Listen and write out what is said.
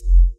you